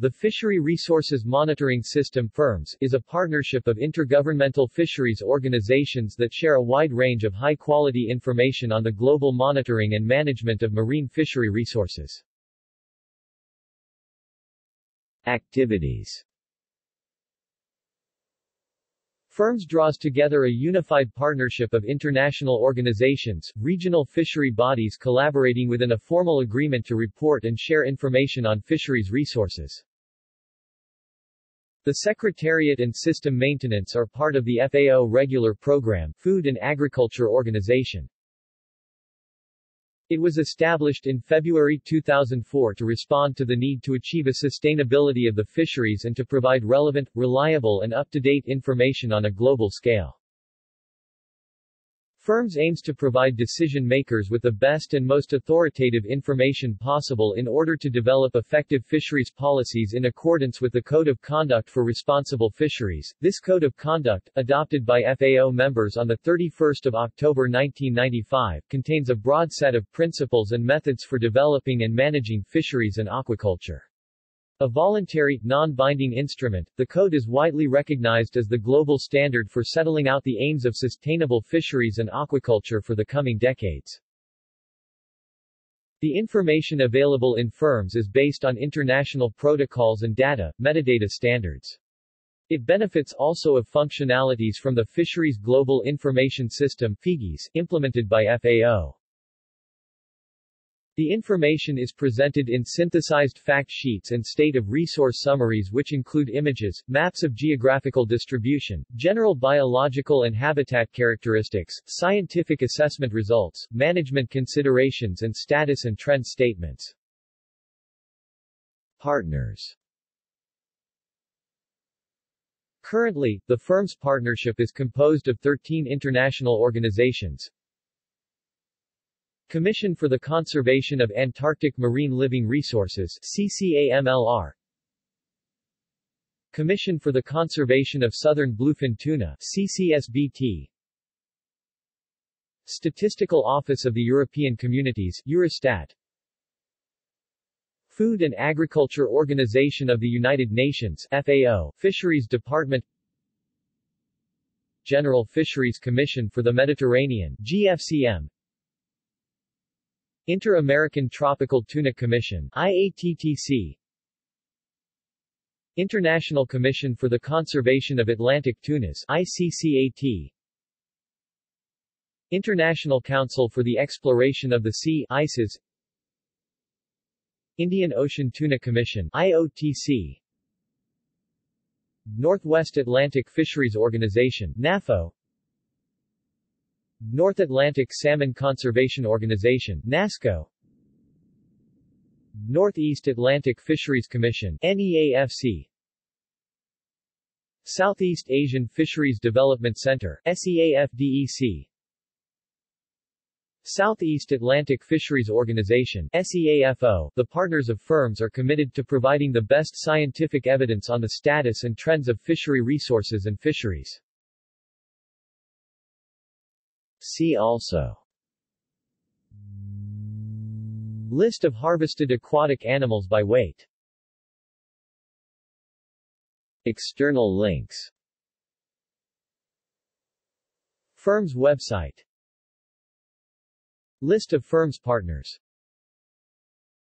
The Fishery Resources Monitoring System FIRMS, is a partnership of intergovernmental fisheries organizations that share a wide range of high-quality information on the global monitoring and management of marine fishery resources. Activities FIRMS draws together a unified partnership of international organizations, regional fishery bodies collaborating within a formal agreement to report and share information on fisheries resources. The Secretariat and System Maintenance are part of the FAO Regular Program Food and Agriculture Organization. It was established in February 2004 to respond to the need to achieve a sustainability of the fisheries and to provide relevant, reliable and up-to-date information on a global scale. FIRMS aims to provide decision-makers with the best and most authoritative information possible in order to develop effective fisheries policies in accordance with the Code of Conduct for Responsible Fisheries. This Code of Conduct, adopted by FAO members on 31 October 1995, contains a broad set of principles and methods for developing and managing fisheries and aquaculture. A voluntary, non-binding instrument, the code is widely recognized as the global standard for settling out the aims of sustainable fisheries and aquaculture for the coming decades. The information available in FIRMS is based on international protocols and data, metadata standards. It benefits also of functionalities from the Fisheries Global Information System FIGIS, implemented by FAO. The information is presented in synthesized fact sheets and state of resource summaries which include images, maps of geographical distribution, general biological and habitat characteristics, scientific assessment results, management considerations and status and trend statements. Partners Currently, the FIRMS partnership is composed of 13 international organizations, Commission for the Conservation of Antarctic Marine Living Resources CCAMLR Commission for the Conservation of Southern Bluefin Tuna CCSBT Statistical Office of the European Communities Eurostat. Food and Agriculture Organization of the United Nations FAO Fisheries Department. General Fisheries Commission for the Mediterranean GFCM Inter-American Tropical Tuna Commission IATTC International Commission for the Conservation of Atlantic Tunas ICCAT International Council for the Exploration of the Sea ICES Indian Ocean Tuna Commission IOTC Northwest Atlantic Fisheries Organization NAFO North Atlantic Salmon Conservation Organization NASCO. Northeast Atlantic Fisheries Commission NEAFC Southeast Asian Fisheries Development Center SEAFDEC Southeast Atlantic Fisheries Organization SEAFO The partners of FIRMS are committed to providing the best scientific evidence on the status and trends of fishery resources and fisheries. See also. List of harvested aquatic animals by weight. External links. FIRMS website. List of FIRMS partners